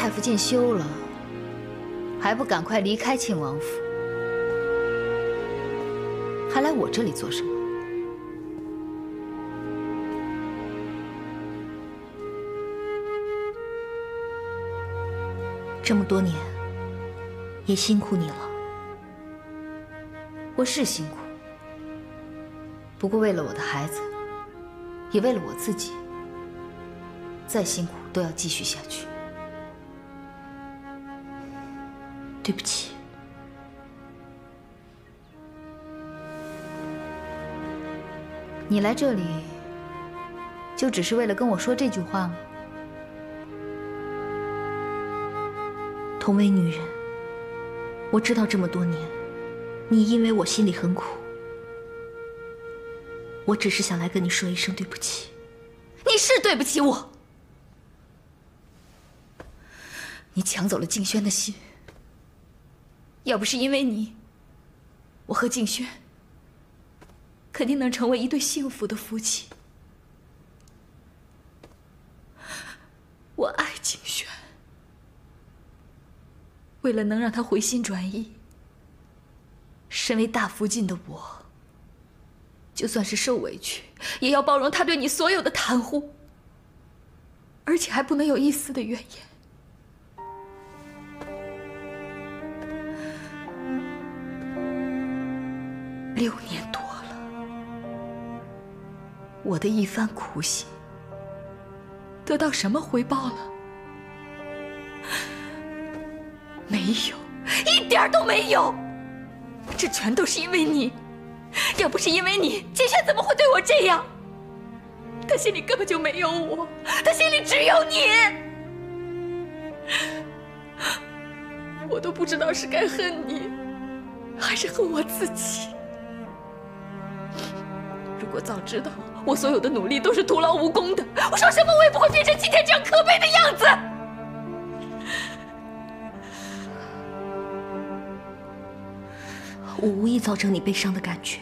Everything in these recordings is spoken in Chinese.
太傅进修了，还不赶快离开庆王府？还来我这里做什么？这么多年，也辛苦你了。我是辛苦，不过为了我的孩子，也为了我自己，再辛苦都要继续下去。对不起，你来这里，就只是为了跟我说这句话吗？同为女人，我知道这么多年，你因为我心里很苦。我只是想来跟你说一声对不起。你是对不起我，你抢走了静轩的心。要不是因为你，我和静轩肯定能成为一对幸福的夫妻。我爱静轩，为了能让他回心转意，身为大福晋的我，就算是受委屈，也要包容他对你所有的袒护，而且还不能有一丝的怨言。六年多了，我的一番苦心得到什么回报了？没有，一点都没有。这全都是因为你，要不是因为你，金轩怎么会对我这样？他心里根本就没有我，他心里只有你。我都不知道是该恨你，还是恨我自己。如果早知道我所有的努力都是徒劳无功的，我说什么我也不会变成今天这样可悲的样子。我无意造成你悲伤的感觉，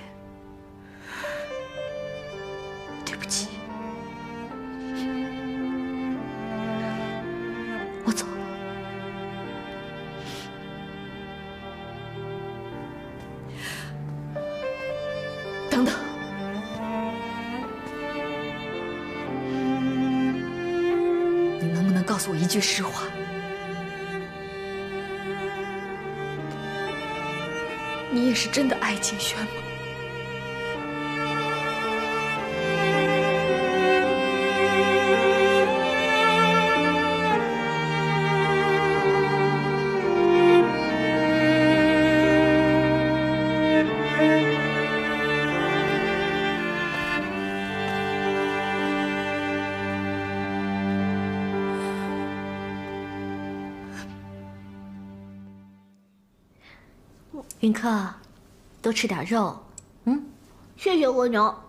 句实话？你也是真的爱景轩吗？云客，多吃点肉。嗯，谢谢额娘。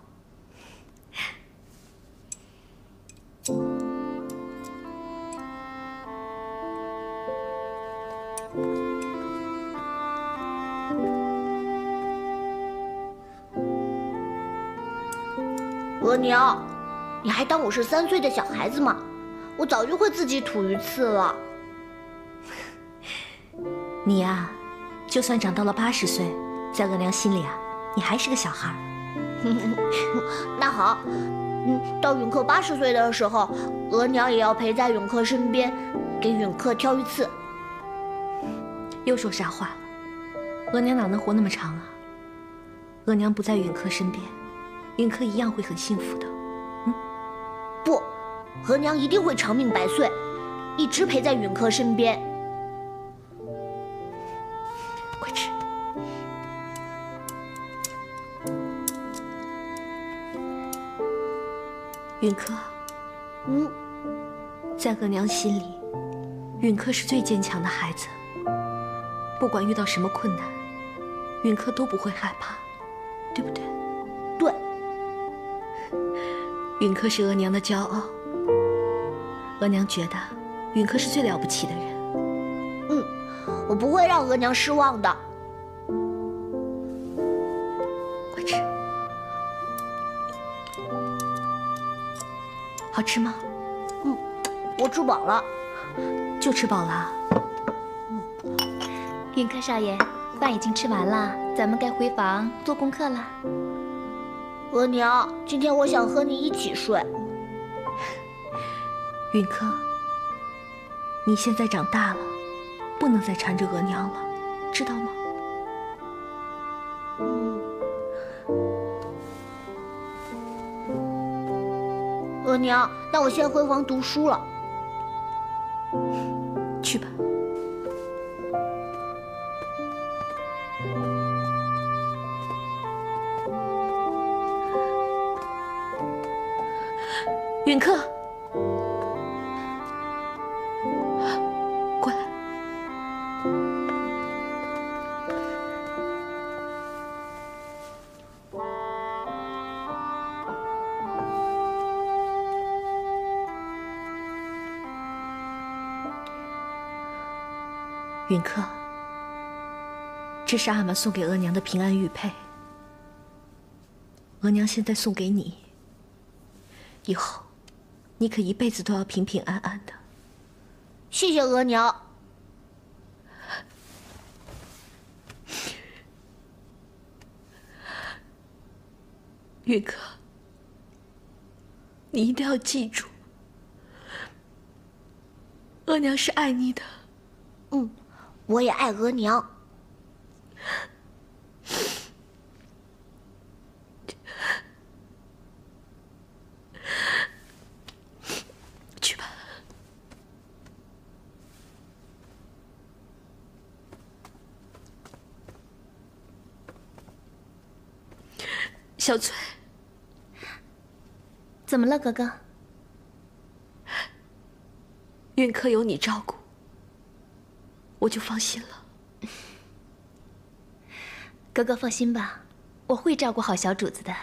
额娘，你还当我是三岁的小孩子吗？我早就会自己吐鱼刺了。你呀，就算长到了八十岁，在额娘心里啊，你还是个小孩。那好，嗯，到允克八十岁的时候，额娘也要陪在允克身边，给允克挑鱼刺。又说傻话了？额娘哪能活那么长啊？额娘不在允克身边，允克一样会很幸福的。嗯，不，额娘一定会长命百岁，一直陪在允克身边。允克，嗯，在额娘心里，允克是最坚强的孩子。不管遇到什么困难，允克都不会害怕，对不对？对。允克是额娘的骄傲，额娘觉得允克是最了不起的人。嗯，我不会让额娘失望的。好吃吗？嗯，我吃饱了，就吃饱了。嗯云客少爷，饭已经吃完了，咱们该回房做功课了。额娘，今天我想和你一起睡。允客，你现在长大了，不能再缠着额娘了，知道吗？娘，那我先回房读书了。去吧。允客，允客，这是阿玛送给额娘的平安玉佩，额娘现在送给你，以后。你可一辈子都要平平安安的。谢谢额娘。云客，你一定要记住，额娘是爱你的。嗯，我也爱额娘。去吧小翠，怎么了，格格？云客有你照顾，我就放心了。哥哥放心吧，我会照顾好小主子的。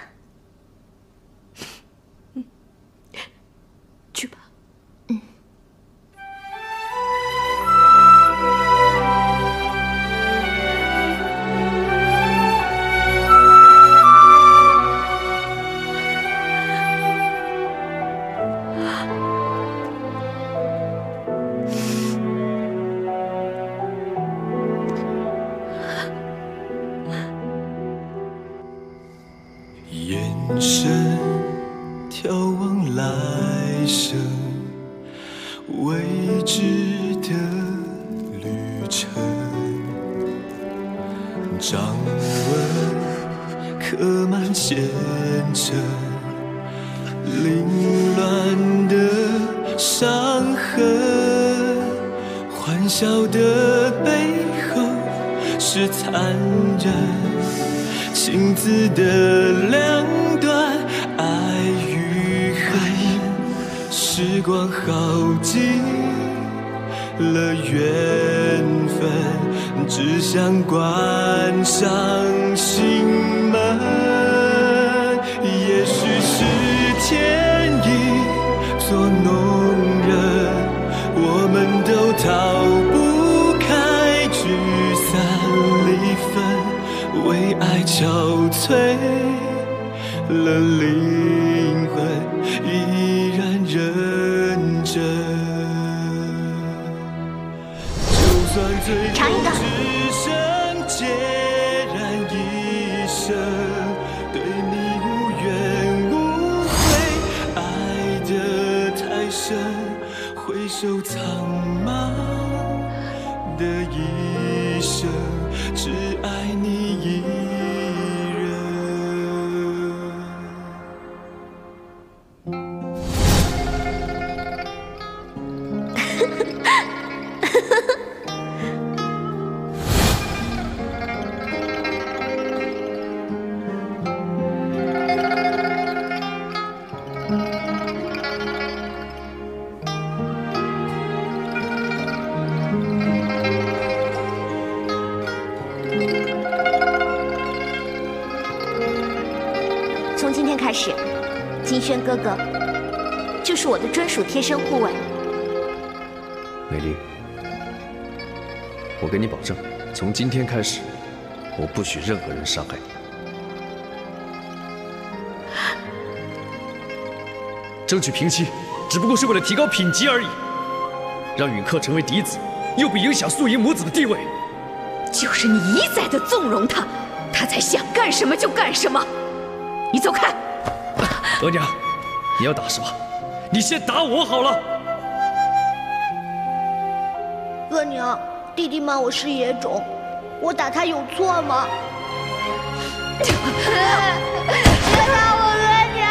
尝一个身护卫。美丽，我给你保证，从今天开始，我不许任何人伤害你。争取平妻，只不过是为了提高品级而已。让允克成为嫡子，又不影响素莹母子的地位。就是你一再的纵容他，他才想干什么就干什么。你走开！额娘，你要打是吧？你先打我好了。额娘，弟弟骂我是野种，我打他有错吗？别打我，额娘！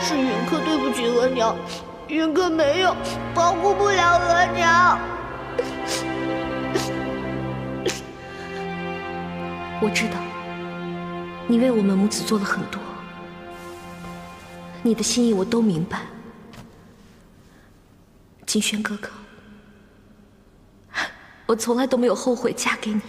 是允克对不起额娘，允克没有保护不了额娘。我知道，你为我们母子做了很多，你的心意我都明白。景轩哥哥，我从来都没有后悔嫁给你。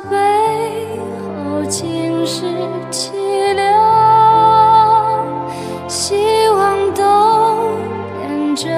背后尽是凄凉，希望都变着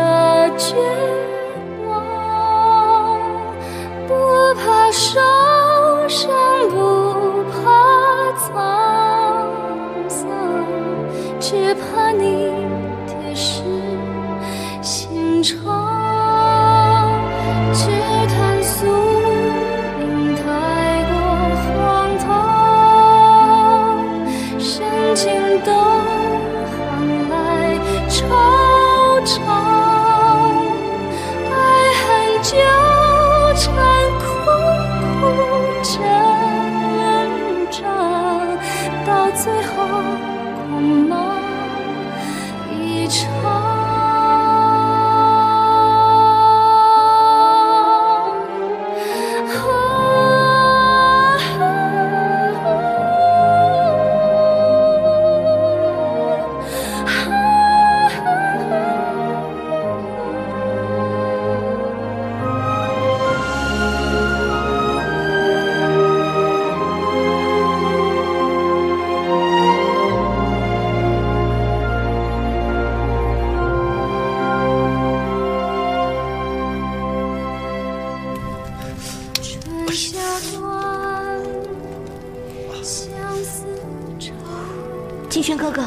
轩哥哥，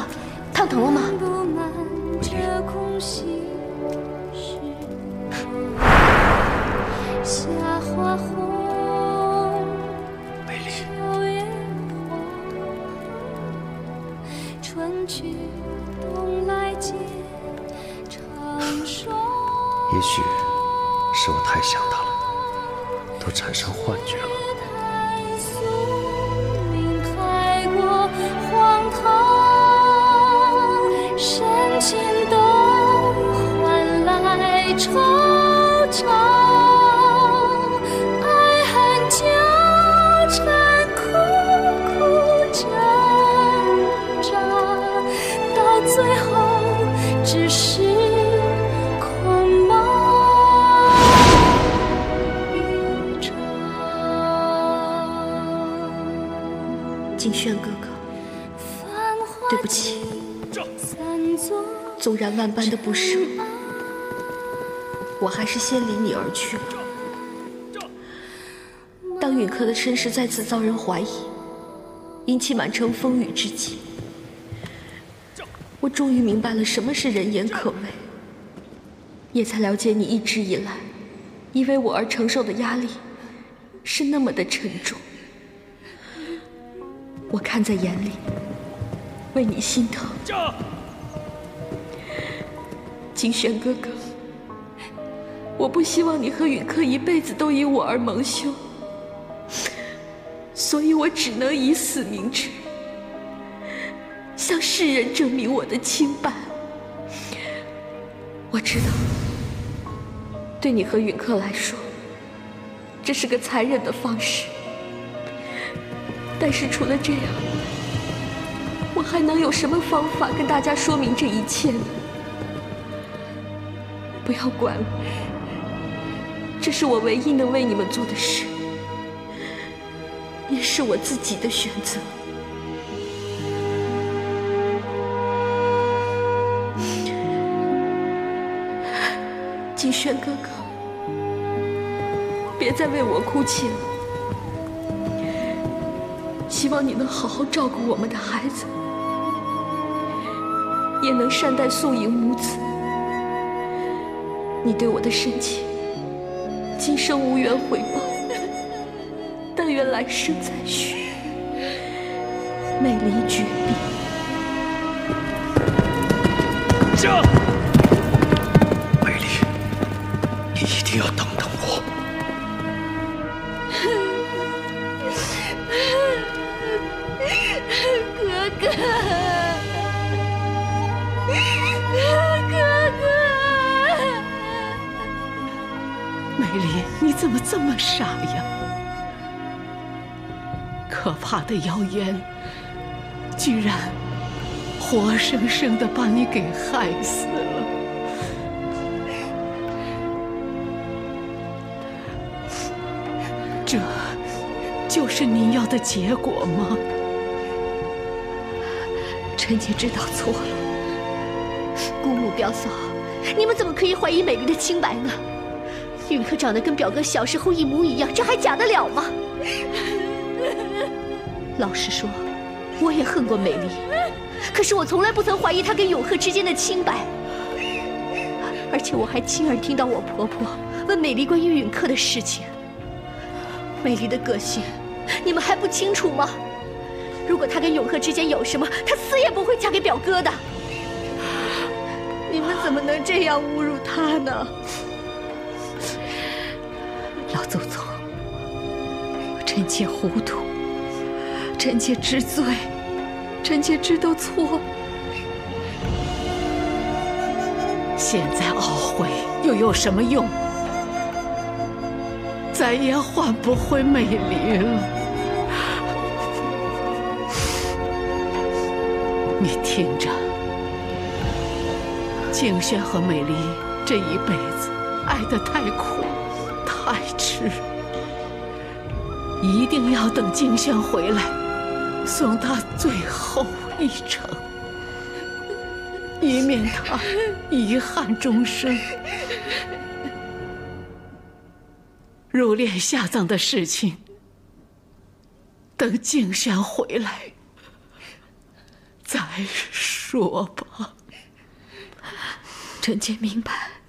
烫疼了吗？还是先离你而去了。当允科的身世再次遭人怀疑，引起满城风雨之际，我终于明白了什么是人言可畏，也才了解你一直以来因为我而承受的压力是那么的沉重。我看在眼里，为你心疼。景轩哥哥，我不希望你和允科一辈子都因我而蒙羞，所以我只能以死明志，向世人证明我的清白。我知道，对你和允科来说，这是个残忍的方式，但是除了这样，我还能有什么方法跟大家说明这一切呢？不要管我，这是我唯一能为你们做的事，也是我自己的选择。景轩哥哥，别再为我哭泣了。希望你能好好照顾我们的孩子，也能善待素影母子。你对我的深情，今生无缘回报，但愿来生再续，美离绝壁。这，美丽，你一定要等怎么这么傻呀？可怕的谣言，居然活生生的把你给害死了。这就是你要的结果吗？臣妾知道错了，姑母表嫂，你们怎么可以怀疑美丽的清白呢？允科长得跟表哥小时候一模一样，这还假得了吗？老实说，我也恨过美丽，可是我从来不曾怀疑她跟永贺之间的清白，而且我还亲耳听到我婆婆问美丽关于允克的事情。美丽的个性，你们还不清楚吗？如果她跟永贺之间有什么，她死也不会嫁给表哥的。你们怎么能这样侮辱她呢？老祖宗，臣妾糊涂，臣妾知罪，臣妾知道错。现在懊悔又有什么用？再也换不回美玲了。你听着，静轩和美丽这一辈子爱得太苦，太痴，一定要等静轩回来，送他最后一程，以免他遗憾终生。入殓下葬的事情，等静轩回来再说吧。臣妾明白。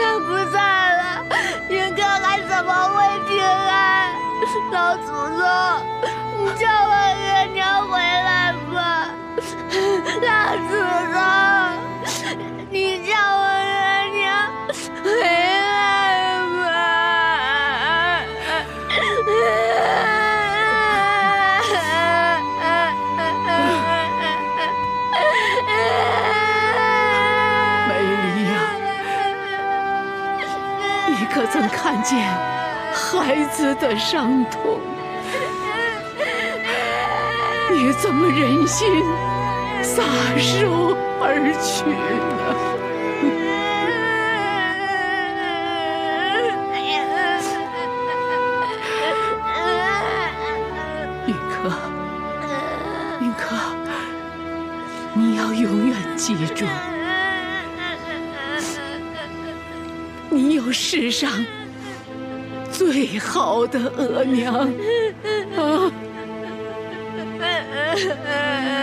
娘不在了，云哥还怎么会平安？老祖宗，你叫我爷娘回来吧，老祖宗。能看见孩子的伤痛你怎么忍心撒手而去呢铭刻铭刻你要永远记住。世上最好的额娘。啊。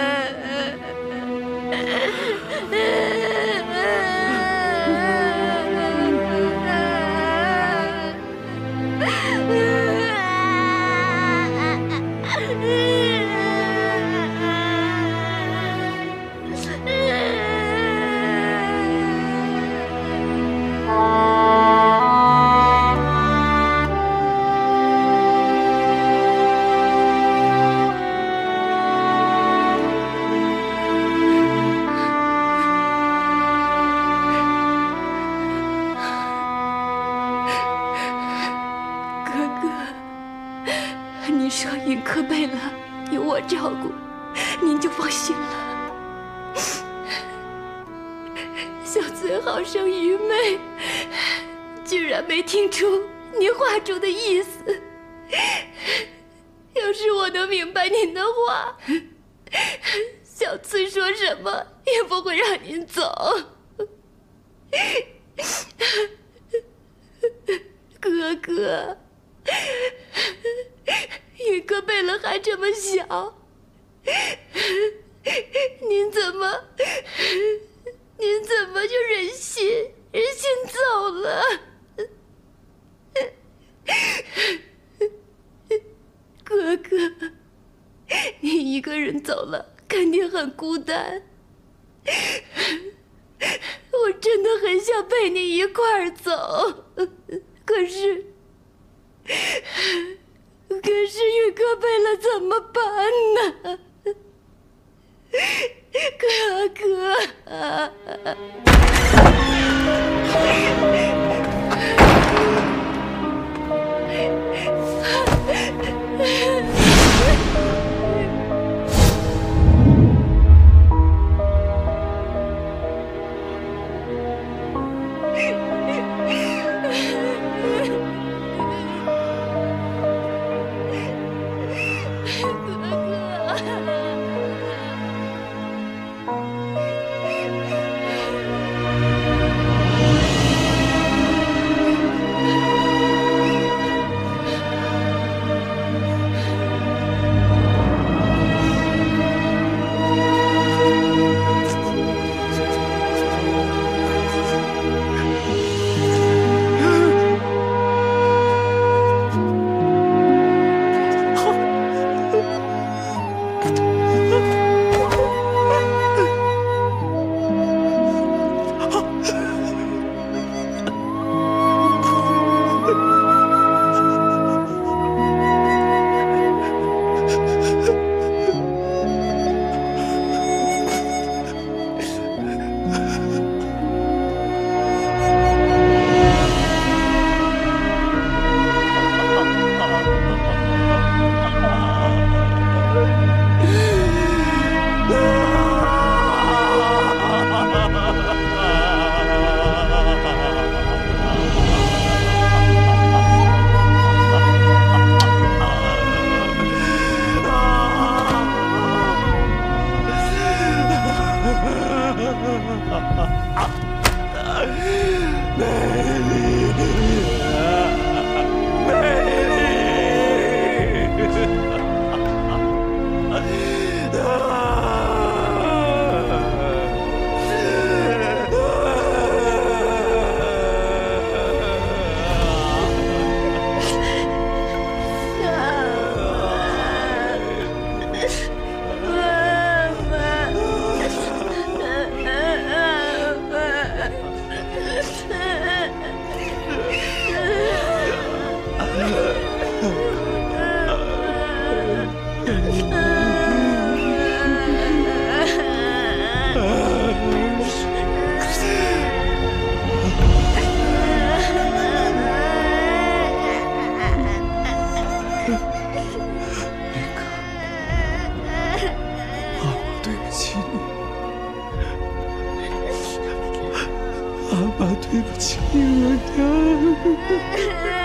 爸爸，对不起，我娘。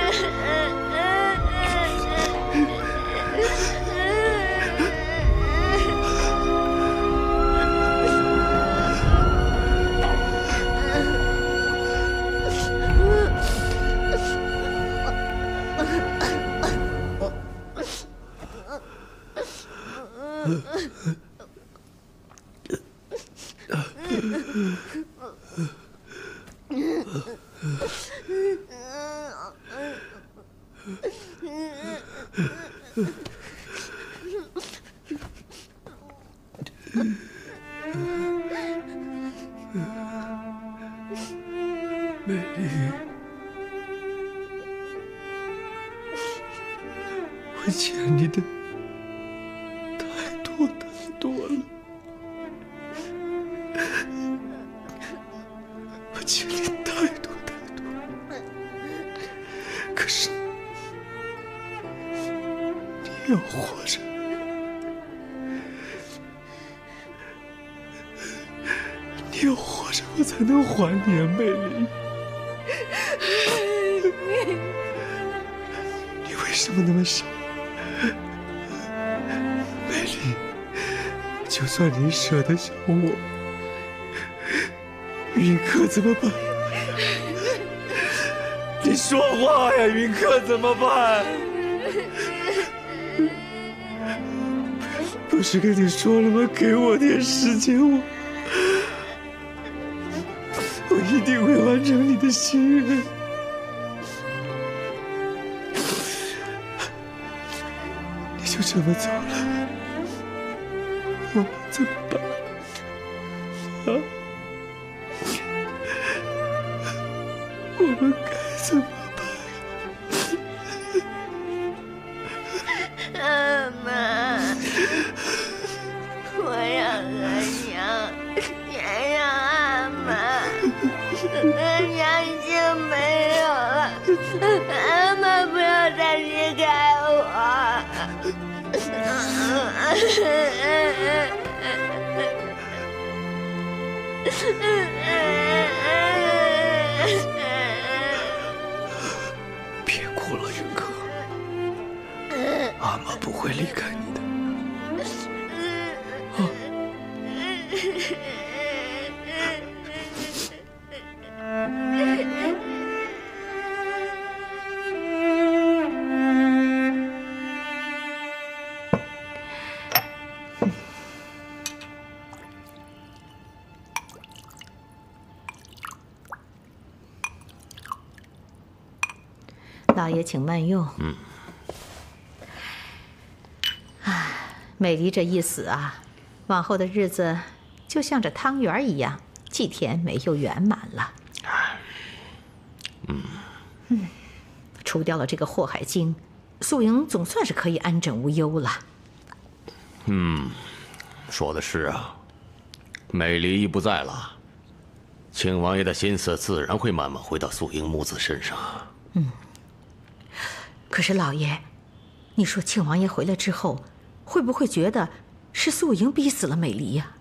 你为什么那么傻？美丽，就算你舍得想我，云客怎么办？你说话呀，云客怎么办？不是跟你说了吗？给我点时间，我我一定会完成你的心愿。这么早了，老爷请慢用。嗯。唉，美丽这一死啊，往后的日子就像这汤圆一样，既甜美又圆满了。嗯嗯，除掉了这个祸害精，素莹总算是可以安枕无忧了。嗯说的是啊，美丽已不在了，庆王爷的心思自然会慢慢回到素英母子身上。可是老爷，你说庆王爷回来之后，会不会觉得是素莹逼死了美离呀、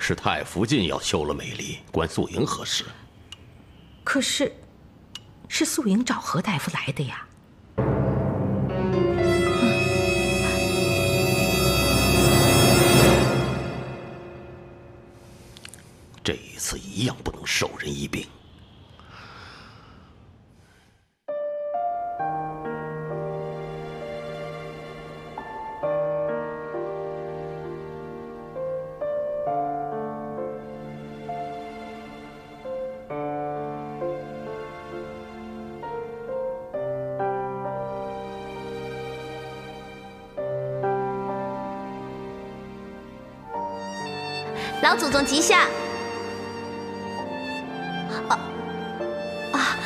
是太福晋要休了美离，关素英何事？可是，是素莹找何大夫来的呀。这一次一样不能授人以柄。老祖宗吉祥！啊啊！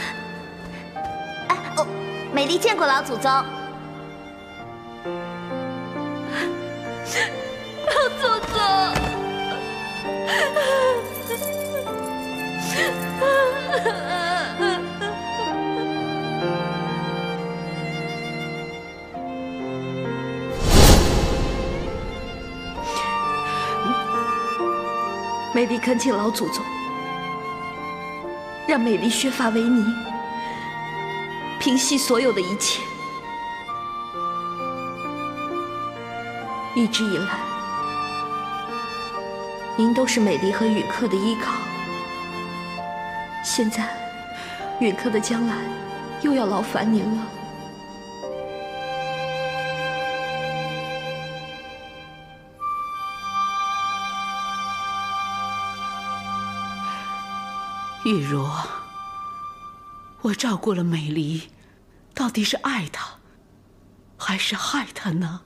哎哦，美丽见过老祖宗。丽恳请老祖宗，让美丽削发为尼，平息所有的一切。一直以来，您都是美丽和允客的依靠。现在，允客的将来又要劳烦您了。玉茹，我照顾了美丽，到底是爱她，还是害她呢？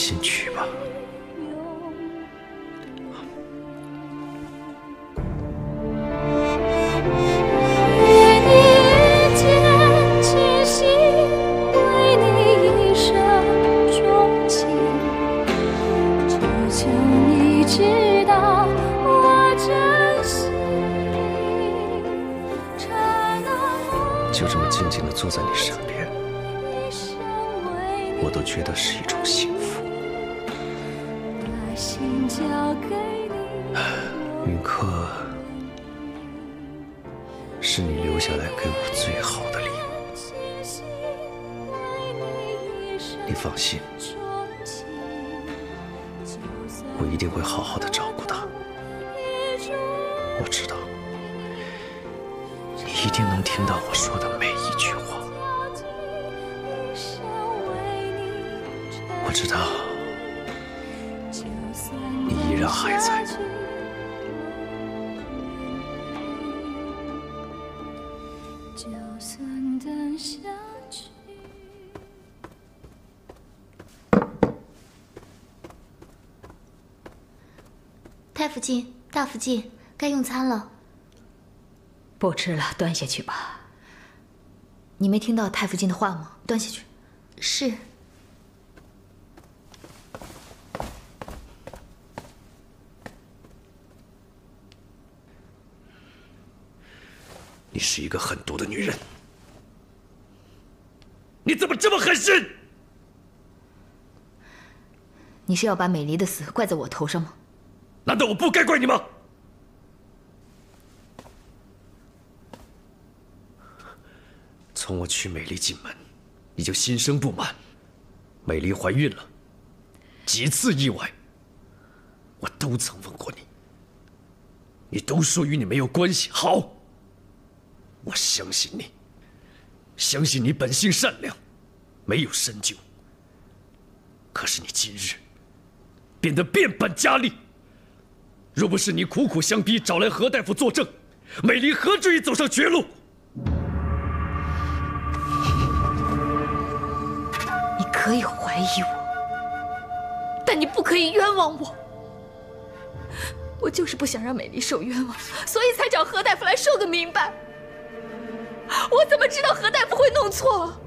心你安心去。是你留下来给我最好的礼物，你放心，我一定会好好的照顾她。我知道，你一定能听到我说的每一句话。我知道，你依然还在大福进，该用餐了。不吃了，端下去吧。你没听到太福晋的话吗？端下去。是。你是一个狠毒的女人，你怎么这么狠心？你是要把美离的死怪在我头上吗？难道我不该怪你吗？从我娶美丽进门，你就心生不满。美丽怀孕了，几次意外，我都曾问过你，你都说与你没有关系。好，我相信你，相信你本性善良，没有深究。可是你今日变得变本加厉。若不是你苦苦相逼，找来何大夫作证，美丽何至于走上绝路？你可以怀疑我，但你不可以冤枉我。我就是不想让美丽受冤枉，所以才找何大夫来说个明白。我怎么知道何大夫会弄错？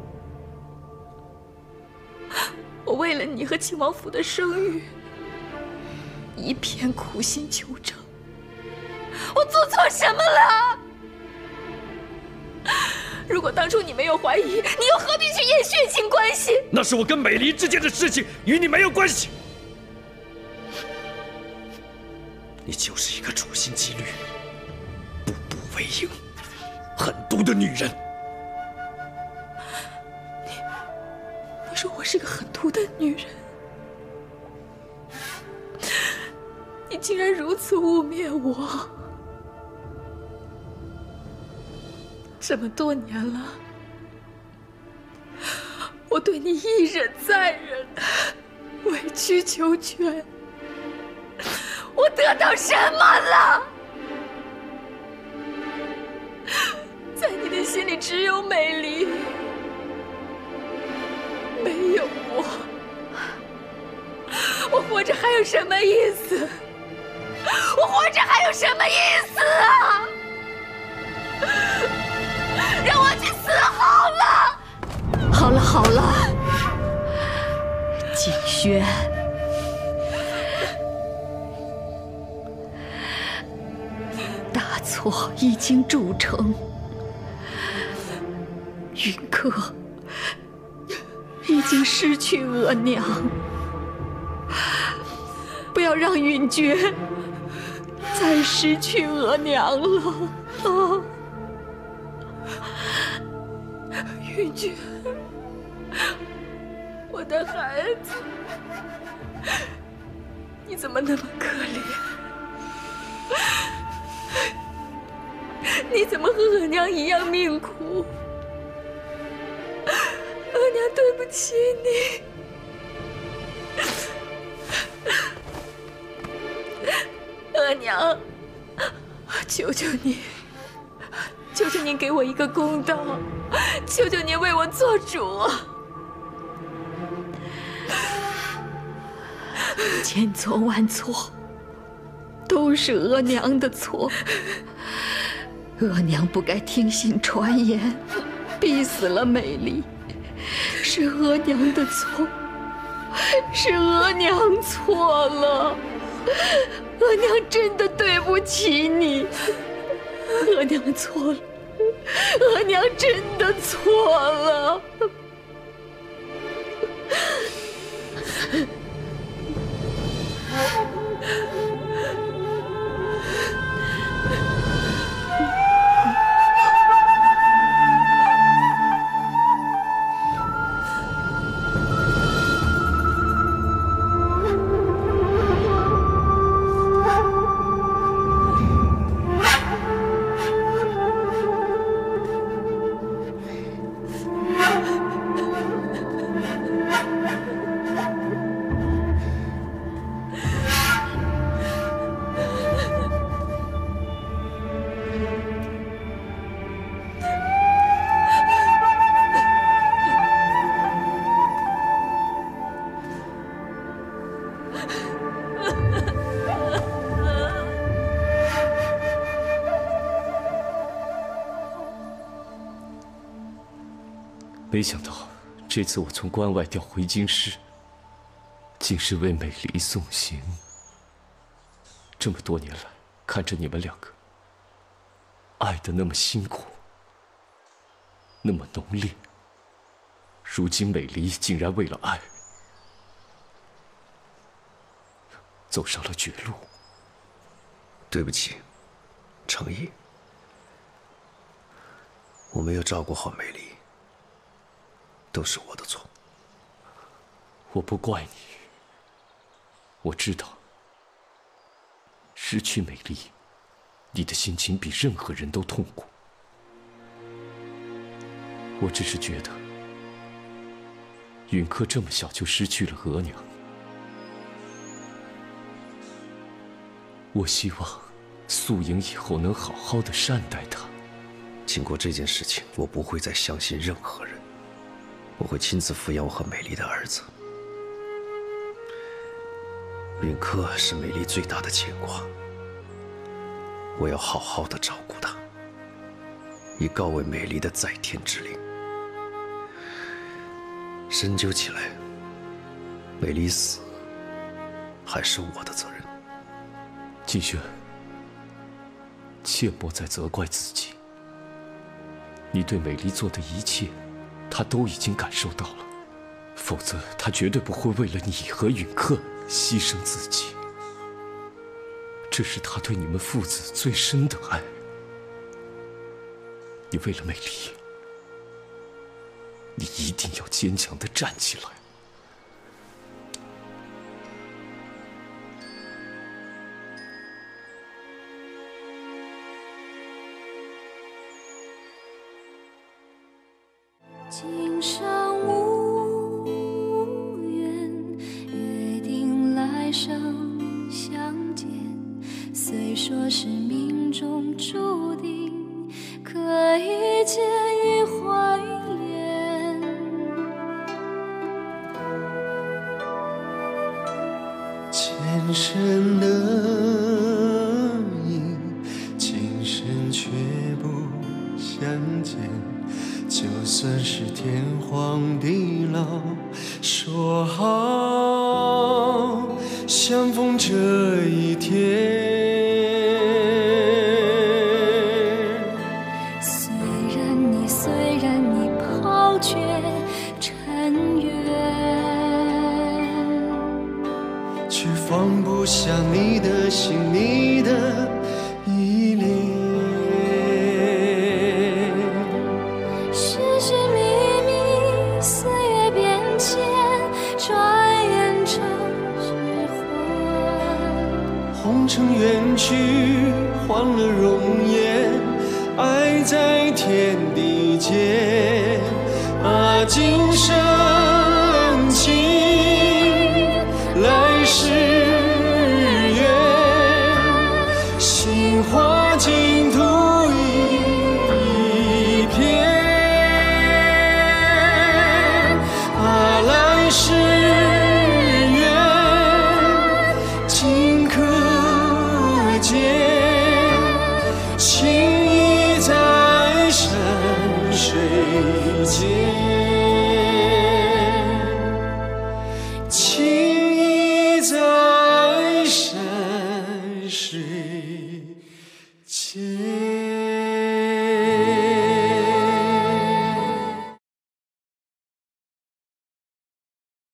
我为了你和秦王府的声誉，一片苦心求证。我做错什么了？如果当初你没有怀疑，你又何必去验血亲关系？那是我跟美离之间的事情，与你没有关系。你就是一个处心积虑、步步为营、狠毒的女人。你你说我是个狠毒的女人，你竟然如此污蔑我！这么多年了，我对你一忍再忍，委曲求全，我得到什么了？在你的心里只有美丽，没有我，我活着还有什么意思？我活着还有什么意思啊？让我去死好了！好了好了，景轩，大错已经铸成，云客已经失去额娘，不要让允爵再失去额娘了啊！允爵，我的孩子，你怎么那么可怜？你怎么和额娘一样命苦？额娘对不起你，额娘，求求你。求求您给我一个公道，求求您为我做主。千错万错，都是额娘的错。额娘不该听信传言，逼死了美丽，是额娘的错，是额娘错了。额娘真的对不起你。额娘错了，额娘真的错了。没想到这次我从关外调回京师，竟是为美离送行。这么多年来，看着你们两个爱的那么辛苦，那么浓烈，如今美离竟然为了爱走上了绝路。对不起，程毅，我没有照顾好美丽。都是我的错，我不怪你。我知道，失去美丽，你的心情比任何人都痛苦。我只是觉得，允克这么小就失去了额娘，我希望素萦以后能好好的善待她经过这件事情我不会再相信任何人。我会亲自抚养我和美丽的儿子。允科是美丽最大的牵挂。我要好好的照顾她以告慰美丽的在天之灵。深究起来美丽死还是我的责任。季轩，切莫再责怪自己。你对美丽做的一切，她都已经感受到了，否则她绝对不会为了你和允克牺牲自己。这是她对你们父子最深的爱。你为了美丽，你一定要坚强的站起来。